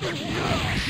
Fantastic.